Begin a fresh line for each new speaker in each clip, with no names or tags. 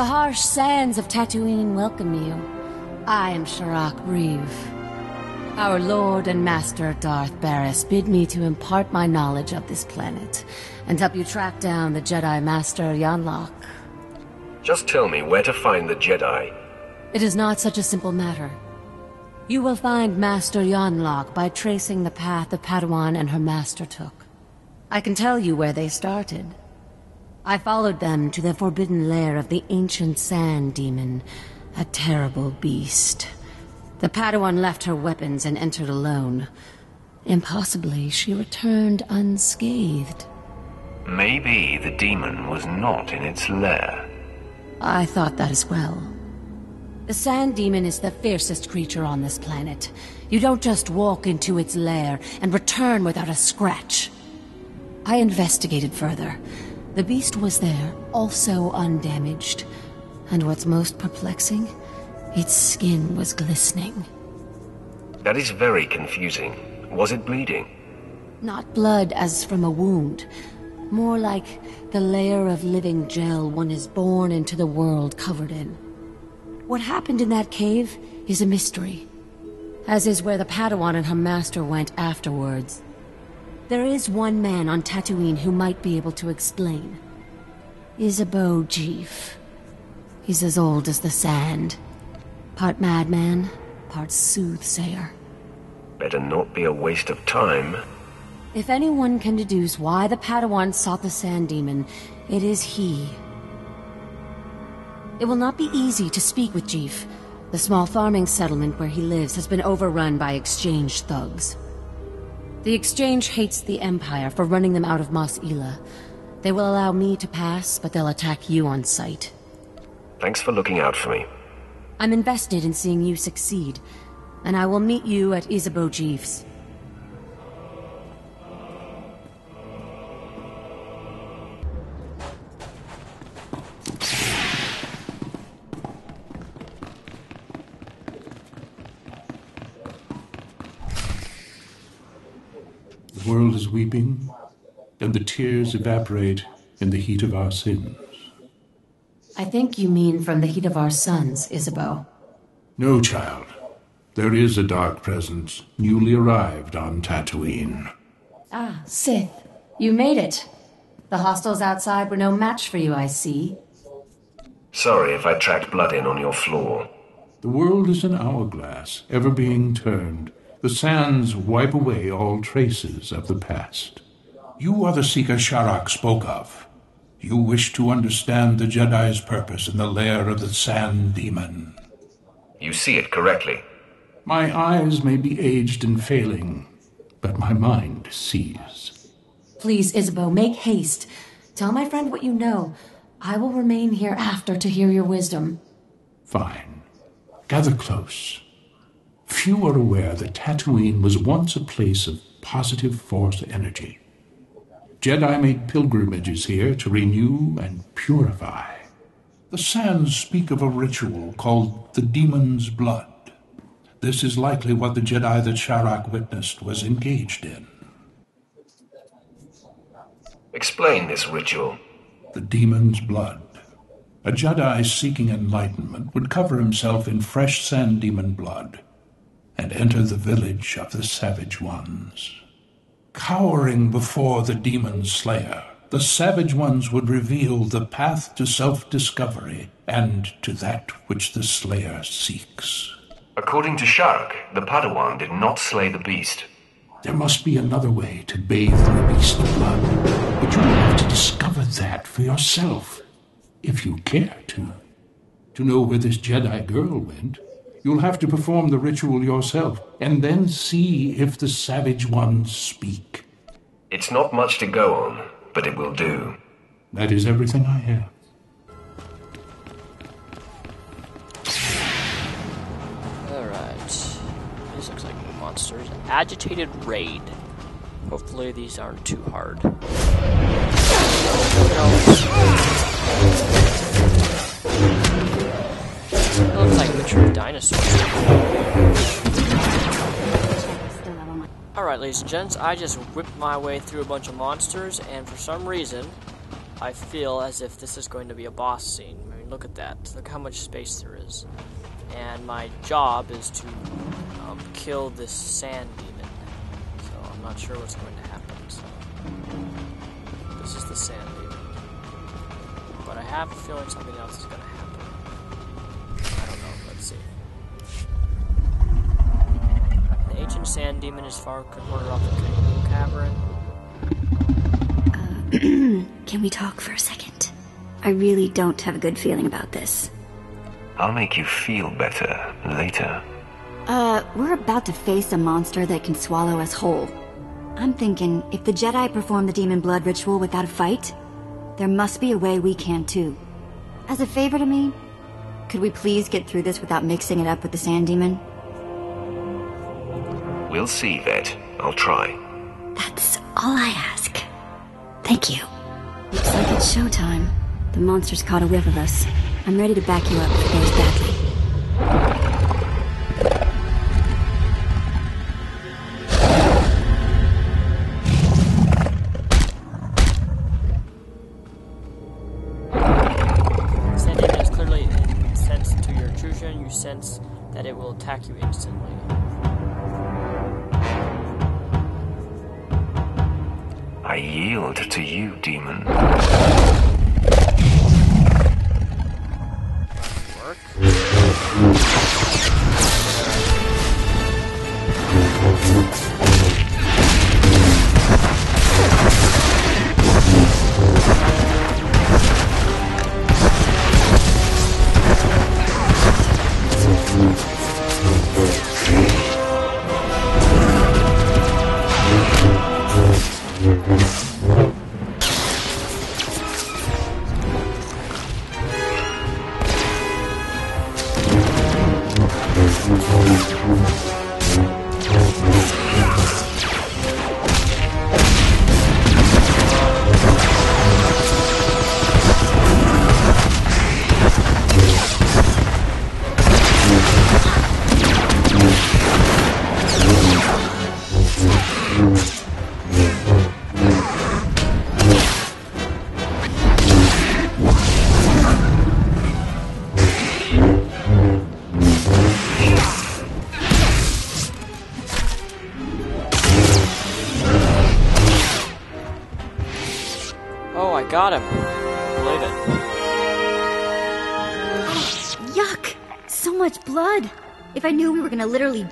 The harsh sands of Tatooine welcome you. I am Sharak Reeve. Our Lord and Master Darth Baras bid me to impart my knowledge of this planet and help you track down the Jedi Master Yanlok.
Just tell me where to find the Jedi.
It is not such a simple matter. You will find Master Yanlok by tracing the path the Padawan and her master took. I can tell you where they started. I followed them to the forbidden lair of the ancient sand demon, a terrible beast. The Padawan left her weapons and entered alone. Impossibly, she returned unscathed.
Maybe the demon was not in its lair.
I thought that as well. The Sand Demon is the fiercest creature on this planet. You don't just walk into its lair and return without a scratch. I investigated further. The beast was there, also undamaged. And what's most perplexing? Its skin was glistening.
That is very confusing. Was it bleeding?
Not blood as from a wound. More like the layer of living gel one is born into the world covered in. What happened in that cave is a mystery. As is where the Padawan and her master went afterwards. There is one man on Tatooine who might be able to explain. Isabeau Jeef. He's as old as the sand. Part madman, part soothsayer.
Better not be a waste of time.
If anyone can deduce why the Padawan sought the Sand Demon, it is he. It will not be easy to speak with Jeef. The small farming settlement where he lives has been overrun by exchange thugs. The Exchange hates the Empire for running them out of Mos Ila. They will allow me to pass, but they'll attack you on sight.
Thanks for looking out for me.
I'm invested in seeing you succeed, and I will meet you at Isabeau Jeef's.
The world is weeping, and the tears evaporate in the heat of our sins.
I think you mean from the heat of our suns, Isabeau.
No, child. There is a dark presence newly arrived on Tatooine.
Ah, Sith. You made it. The hostels outside were no match for you, I see.
Sorry if I tracked blood in on your floor.
The world is an hourglass, ever being turned. The sands wipe away all traces of the past. You are the seeker Sharak spoke of. You wish to understand the Jedi's purpose in the lair of the Sand Demon.
You see it correctly.
My eyes may be aged and failing, but my mind sees.
Please, Isabeau, make haste. Tell my friend what you know. I will remain here after to hear your wisdom.
Fine. Gather close. Few are aware that Tatooine was once a place of positive force energy. Jedi made pilgrimages here to renew and purify. The sands speak of a ritual called the Demon's Blood. This is likely what the Jedi that Sharak witnessed was engaged in.
Explain this ritual.
The Demon's Blood. A Jedi seeking enlightenment would cover himself in fresh Sand Demon blood and enter the village of the Savage Ones. Cowering before the Demon Slayer, the Savage Ones would reveal the path to self-discovery and to that which the Slayer seeks.
According to Sharak, the Padawan did not slay the beast.
There must be another way to bathe the beast's blood, but you will have to discover that for yourself, if you care to. To know where this Jedi girl went, you'll have to perform the ritual yourself, and then see if the Savage Ones speak.
It's not much to go on, but it will do.
That is everything I have.
Alright. This looks like monsters. Agitated raid. Hopefully these aren't too hard. Dinosaurs. Alright, ladies and gents, I just whipped my way through a bunch of monsters, and for some reason, I feel as if this is going to be a boss scene. I mean, look at that. Look how much space there is. And my job is to um, kill this sand demon. So I'm not sure what's going to happen. So this is the sand demon. But I have a feeling something else is going to happen. The ancient sand demon is far cornered off the cavern.
Can we talk for a second? I really don't have a good feeling about this.
I'll make you feel better later.
Uh, we're about to face a monster that can swallow us whole. I'm thinking, if the Jedi perform the demon blood ritual without a fight, there must be a way we can too. As a favor to me, could we please get through this without mixing it up with the sand demon?
We'll see, Vette. I'll try.
That's all I ask. Thank you. Looks like it's showtime. The monster's caught a whiff of us. I'm ready to back you up if it goes badly.
I yield to you, demon.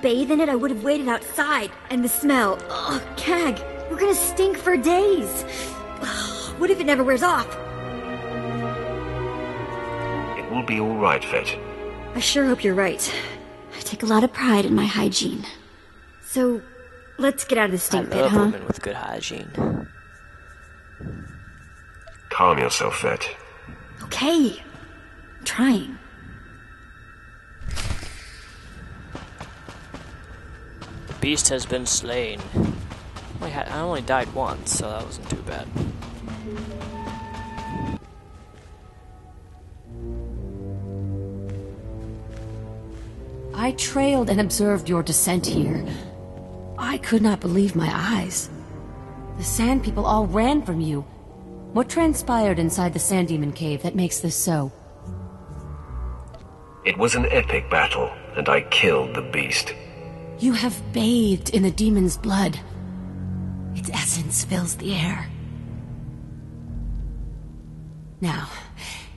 Bathe in it, I would have waited outside. And the smell. Ugh, cag! We're gonna stink for days! What if it never wears off?
It will be all right, Vette.
I sure hope you're right. I take a lot of pride in my hygiene. So, let's get out of the
I
stink pit,
love
huh?
women with good hygiene.
Calm yourself, Vette.
Okay. I'm trying.
Beast has been slain. I, only died once, so that wasn't too bad.
I trailed and observed your descent here. I could not believe my eyes. The Sand People all ran from you. What transpired inside the Sand Demon Cave that makes this so?
It was an epic battle, and I killed the beast.
You have bathed in the demon's blood. Its essence fills the air. Now,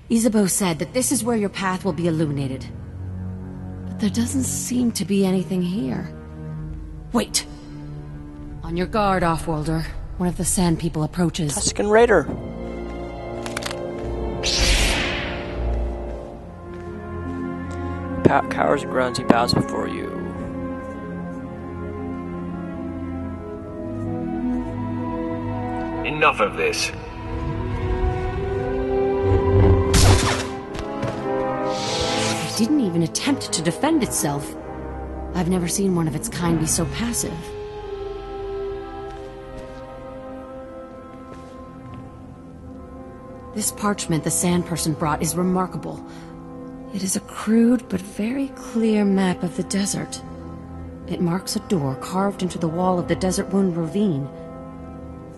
Isabeau said that this is where your path will be illuminated. But there doesn't seem to be anything here. Wait! On your guard, Offworlder. One of the Sand People approaches.
Tusken Raider. Cowers and groans, he bows before you.
Enough of this.
It didn't even attempt to defend itself. I've never seen one of its kind be so passive. This parchment the Sand Person brought is remarkable. It is a crude but very clear map of the desert. It marks a door carved into the wall of the Desert Wound Ravine.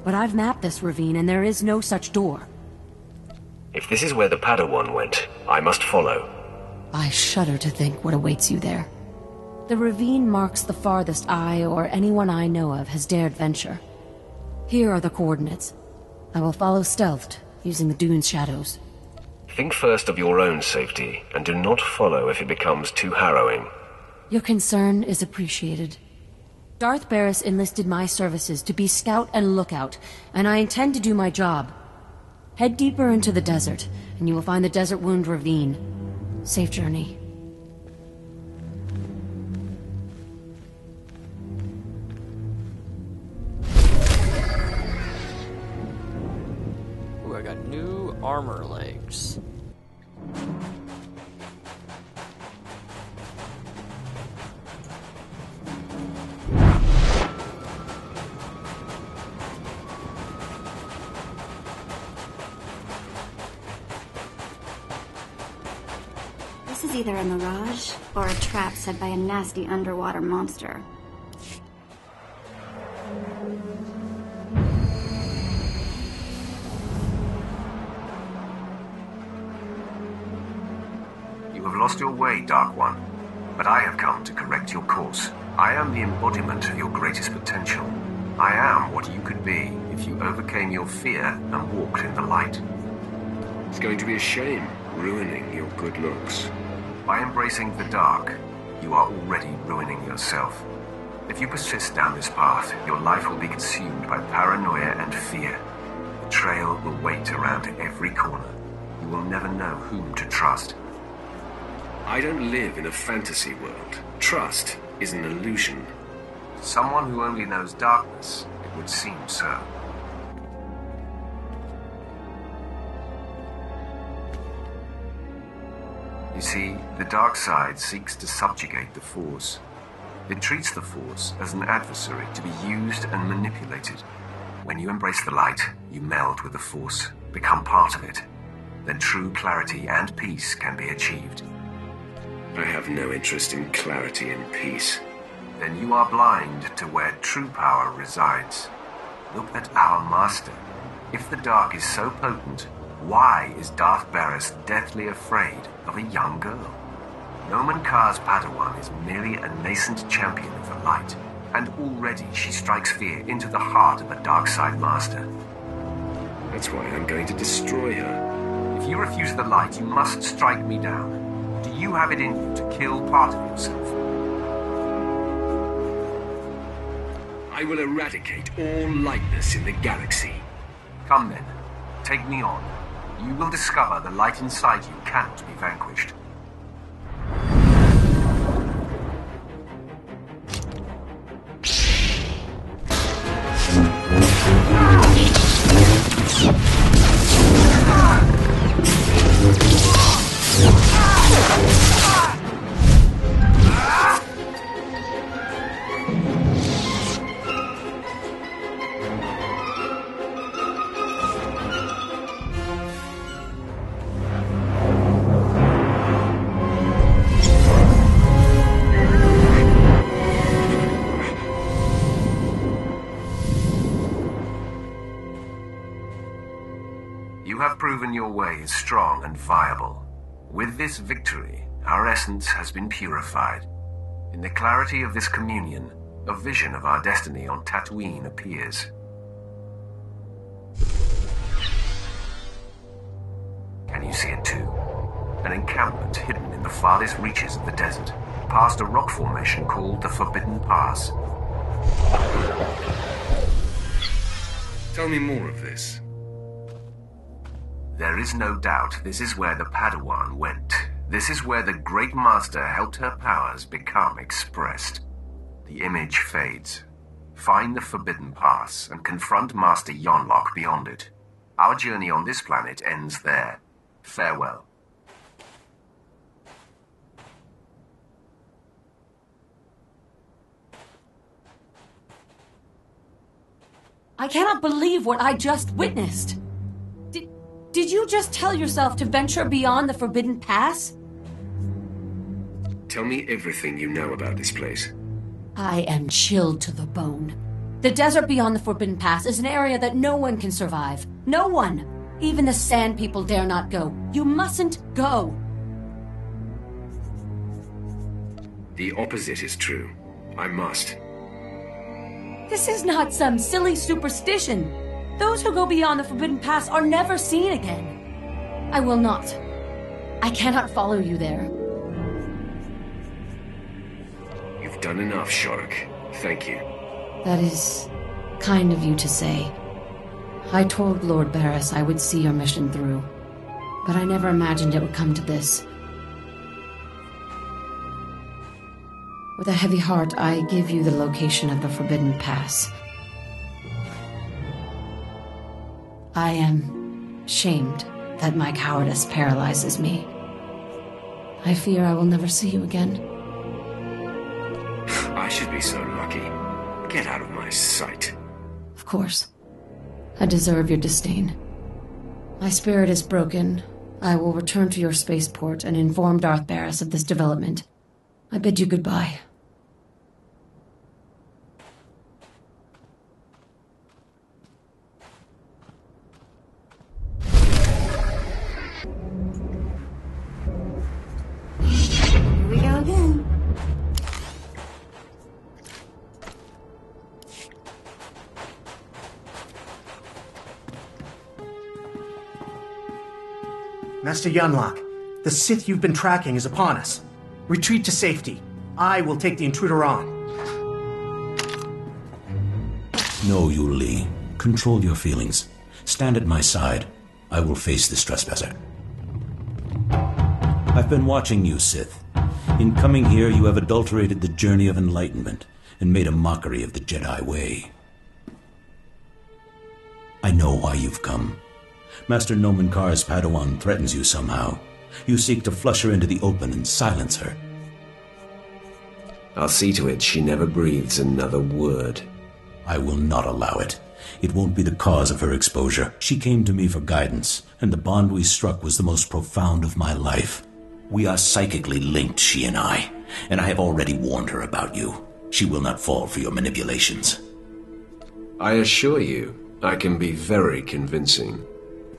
But I've mapped this ravine and there is no such door.
If this is where the Padawan went, I must follow.
I shudder to think what awaits you there. The ravine marks the farthest I or anyone I know of has dared venture. Here are the coordinates. I will follow stealthed, using the dune's shadows.
Think first of your own safety, and do not follow if it becomes too harrowing.
Your concern is appreciated. Darth Baras enlisted my services to be scout and lookout, and I intend to do my job. Head deeper into the desert, and you will find the Desert Wound Ravine. Safe journey.
Ooh, I got new armor legs.
Either a mirage or a trap set by a nasty underwater monster.
You have lost your way, Dark One. But I have come to correct your course. I am the embodiment of your greatest potential. I am what you could be if you overcame your fear and walked in the light.
It's going to be a shame, ruining your good looks.
By embracing the dark, you are already ruining yourself. If you persist down this path, your life will be consumed by paranoia and fear. Betrayal will wait around every corner. You will never know whom to trust.
I don't live in a fantasy world. Trust is an illusion.
Someone who only knows darkness, it would seem so. See, the dark side seeks to subjugate the Force. It treats the Force as an adversary to be used and manipulated. When you embrace the light, you meld with the Force, become part of it. Then true clarity and peace can be achieved.
I have no interest in clarity and peace.
Then you are blind to where true power resides. Look at our master. If the dark is so potent, why is Darth Baras deathly afraid of a young girl? Nomen Karr's Padawan is merely a nascent champion of the light, and already she strikes fear into the heart of a dark side master.
That's why I'm going to destroy her.
If you refuse the light, you must strike me down. Do you have it in you to kill part of yourself?
I will eradicate all lightness in the galaxy.
Come then, take me on. You will discover the light inside you cannot be vanquished. You have proven your way is strong and viable. With this victory, our essence has been purified. In the clarity of this communion, a vision of our destiny on Tatooine appears. Can you see it too? An encampment hidden in the farthest reaches of the desert, past a rock formation called the Forbidden Pass.
Tell me more of this.
There is no doubt this is where the Padawan went. This is where the Great Master helped her powers become expressed. The image fades. Find the Forbidden Pass and confront Master Yonlock beyond it. Our journey on this planet ends there. Farewell.
I cannot believe what I just witnessed. Did, you just tell yourself to venture beyond the Forbidden Pass?
Tell me everything you know about this place.
I am chilled to the bone. The desert beyond the Forbidden Pass is an area that no one can survive. No one! Even the Sand People dare not go. You mustn't go.
The opposite is true. I must.
This is not some silly superstition. Those who go beyond the Forbidden Pass are never seen again. I will not. I cannot follow you there.
You've done enough, Sharak. Thank you.
That is kind of you to say. I told Lord Baras I would see your mission through, but I never imagined it would come to this. With a heavy heart, I give you the location of the Forbidden Pass. I am shamed that my cowardice paralyzes me. I fear I will never see you again.
I should be so lucky. Get out of my sight.
Of course. I deserve your disdain. My spirit is broken. I will return to your spaceport and inform Darth Baras of this development. I bid you goodbye.
Yunlock, the Sith you've been tracking is upon us. Retreat to safety. I will take the intruder on.
No, Yu Li. Control your feelings. Stand at my side. I will face this trespasser. I've been watching you, Sith. In coming here, you have adulterated the journey of enlightenment and made a mockery of the Jedi way. I know why you've come. Master Nomen Karr's Padawan threatens you somehow. You seek to flush her into the open and silence her.
I'll see to it she never breathes another word.
I will not allow it. It won't be the cause of her exposure. She came to me for guidance, and the bond we struck was the most profound of my life. We are psychically linked, she and I, and I have already warned her about you. She will not fall for your manipulations.
I assure you, I can be very convincing.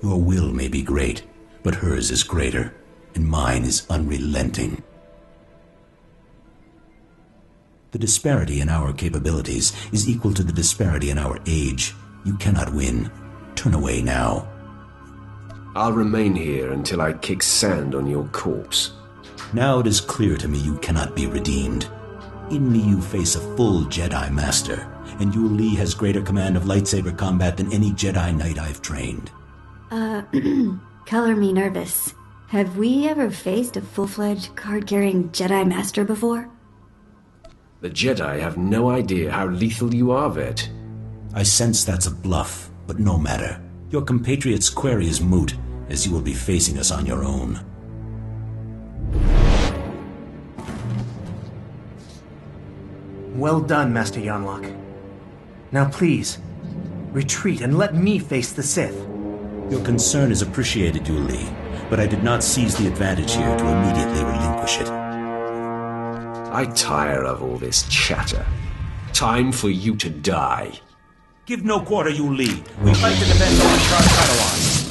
Your will may be great, but hers is greater, and mine is unrelenting. The disparity in our capabilities is equal to the disparity in our age. You cannot win. Turn away now.
I'll remain here until I kick sand on your corpse.
Now it is clear to me you cannot be redeemed. In me you face a full Jedi Master, and Yu Li has greater command of lightsaber combat than any Jedi Knight I've trained.
Uh, color me nervous. Have we ever faced a full-fledged card-carrying Jedi Master before?
The Jedi have no idea how lethal you are, Vette.
I sense that's a bluff, but no matter. Your compatriot's query is moot, as you will be facing us on your own.
Well done, Master Yunlock. Now please, retreat and let me face the Sith.
Your concern is appreciated, Yu Li, but I did not seize the advantage here to immediately relinquish it.
I tire of all this chatter. Time for you to die.
Give no quarter, Yu Li. We fight to defend Nomen
Karr's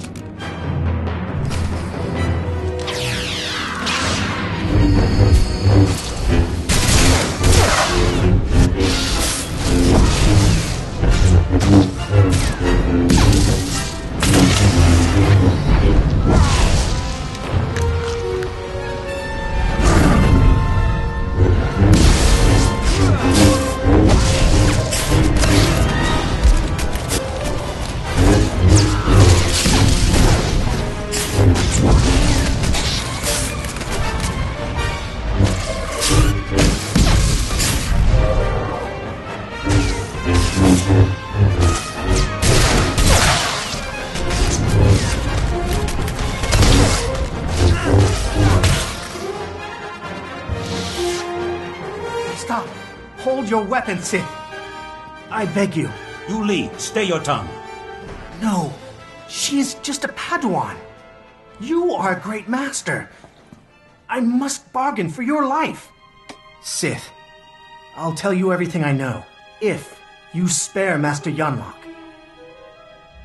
weapon, Sith! I beg you.
Yu Li, stay your tongue.
No, she is just a Padawan. You are a great master. I must bargain for your life. Sith, I'll tell you everything I know, if you spare Master Yunlock.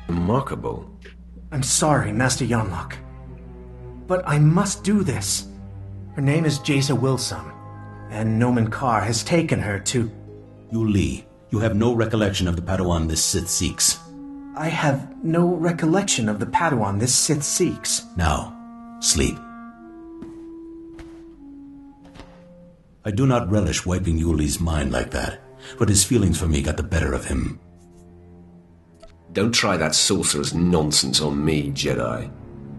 Remarkable.
I'm sorry, Master Yanlock. But I must do this. Her name is Jaesa Willsaam, and Nomen Karr has taken her to...
Yu Li, you have no recollection of the Padawan this Sith seeks.
I have no recollection of the Padawan this Sith seeks.
Now, sleep. I do not relish wiping Yu Li's mind like that, but his feelings for me got the better of him.
Don't try that sorcerer's nonsense on me, Jedi.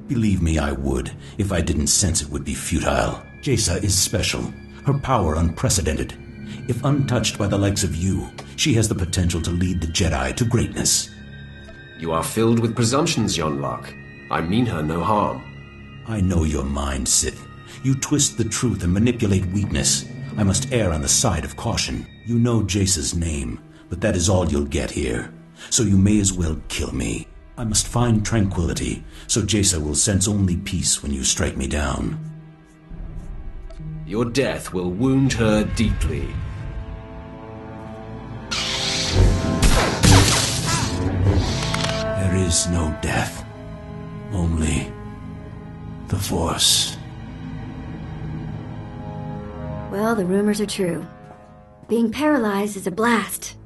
Believe me, I would, if I didn't sense it would be futile. Jaesa is special, her power unprecedented. If untouched by the likes of you, she has the potential to lead the Jedi to greatness.
You are filled with presumptions, Yanlock. I mean her no harm.
I know your mind, Sith. You twist the truth and manipulate weakness. I must err on the side of caution. You know Jace's name, but that is all you'll get here. So you may as well kill me. I must find tranquility, so Jace will sense only peace when you strike me down.
Your death will wound her deeply.
Is no death, only the Force.
Well, the rumors are true. Being paralyzed is a blast.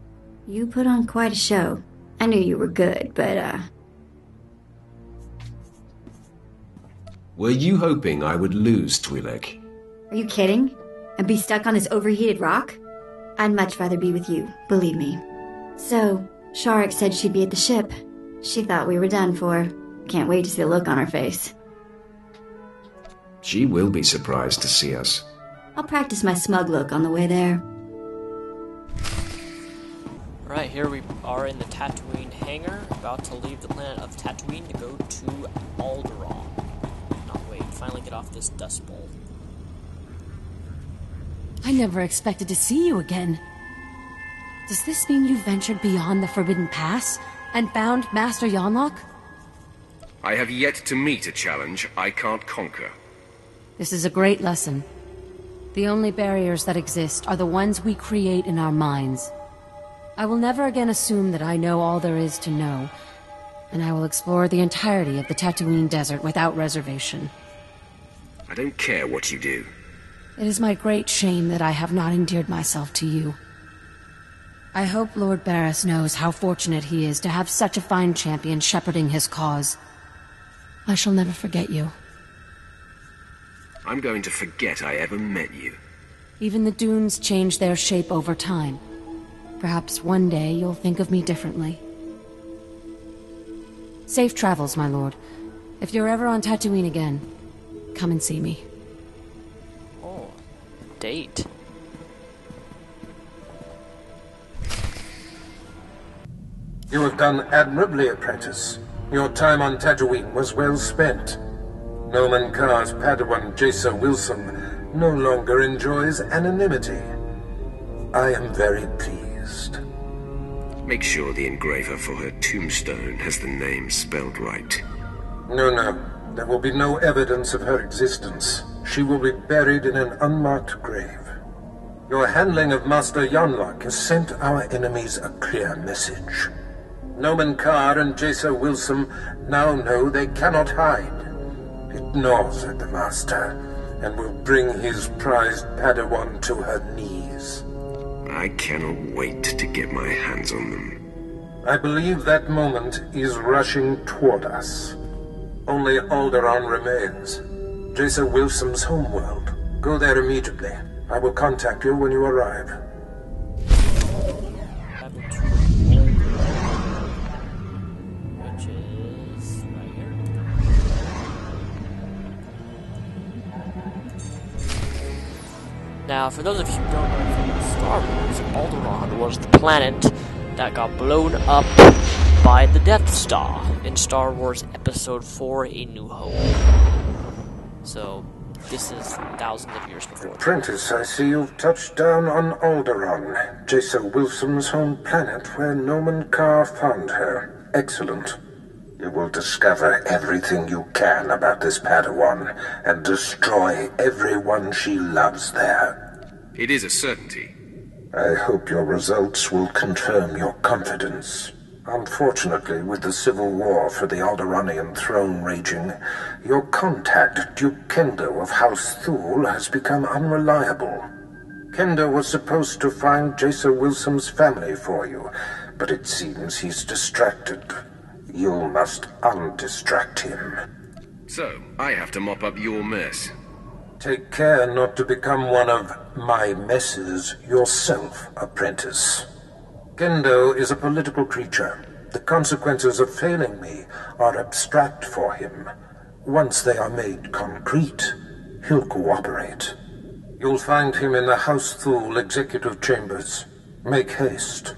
You put on quite a show. I knew you were good, but, uh.
Were you hoping I would lose, Twi'lek?
Are you kidding? And be stuck on this overheated rock? I'd much rather be with you, believe me. So, Sharak said she'd be at the ship. She thought we were done for. Can't wait to see the look on her face.
She will be surprised to see us.
I'll practice my smug look on the way there.
Right, here we are in the Tatooine hangar, about to leave the planet of Tatooine to go to Alderaan. Not wait, finally get off this dust bowl.
I never expected to see you again. Does this mean you ventured beyond the Forbidden Pass and found Master Yanlock?
I have yet to meet a challenge I can't conquer.
This is a great lesson. The only barriers that exist are the ones we create in our minds. I will never again assume that I know all there is to know, and I will explore the entirety of the Tatooine Desert without reservation.
I don't care what you do.
It is my great shame that I have not endeared myself to you. I hope Lord Baras knows how fortunate he is to have such a fine champion shepherding his cause. I shall never forget you.
I'm going to forget I ever met you.
Even the dunes change their shape over time. Perhaps one day you'll think of me differently. Safe travels, my lord. If you're ever on Tatooine again, come and see me.
Oh, date.
You have done admirably, apprentice. Your time on Tatooine was well spent. Nomen Karr's Padawan Jaesa Willsaam no longer enjoys anonymity. I am very pleased.
Make sure the engraver for her tombstone has the name spelled right.
No, no. There will be no evidence of her existence. She will be buried in an unmarked grave. Your handling of Master Yanlock has sent our enemies a clear message. Nomen Karr and Jaesa Willsaam now know they cannot hide. It gnaws at the Master, and will bring his prized Padawan to her knees.
I cannot wait to get my hands on them.
I believe that moment is rushing toward us. Only Alderaan remains. Jaesa Willsaam's homeworld. Go there immediately. I will contact you when you arrive.
Now, for those of you who don't know from Star Wars, Alderaan was the planet that got blown up by the Death Star in Star Wars Episode 4 A New Hope. So, this is thousands of years before.
Apprentice, I see you've touched down on Alderaan, Jaesa Willsaam's home planet where Nomen Karr found her. Excellent. You will discover everything you can about this Padawan and destroy everyone she loves there.
It is a certainty.
I hope your results will confirm your confidence. Unfortunately, with the civil war for the Alderaanian throne raging, your contact, Duke Kendo of House Thul, has become unreliable. Kendo was supposed to find Jaesa Willsaam's family for you, but it seems he's distracted. You must undistract him.
So, I have to mop up your mess.
Take care not to become one of my messes yourself, apprentice. Kendo is a political creature. The consequences of failing me are abstract for him. Once they are made concrete, he'll cooperate. You'll find him in the House Thul executive chambers. Make haste.